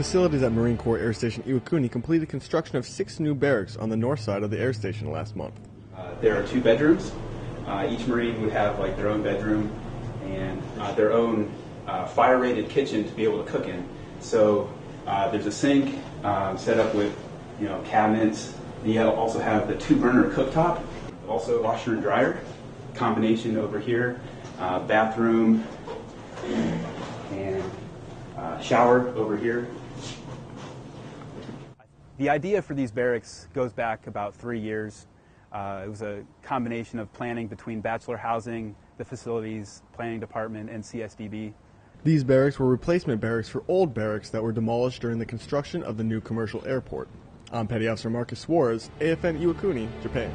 Facilities at Marine Corps Air Station Iwakuni completed construction of six new barracks on the north side of the air station last month. Uh, there are two bedrooms. Uh, each Marine would have like their own bedroom and uh, their own uh, fire-rated kitchen to be able to cook in. So uh, there's a sink um, set up with you know cabinets. You also have the two-burner cooktop, also washer and dryer combination over here, uh, bathroom and shower over here. The idea for these barracks goes back about three years. Uh, it was a combination of planning between Bachelor Housing, the facilities planning department, and CSDB. These barracks were replacement barracks for old barracks that were demolished during the construction of the new commercial airport. I'm Petty Officer Marcus Suarez, AFN Iwakuni, Japan.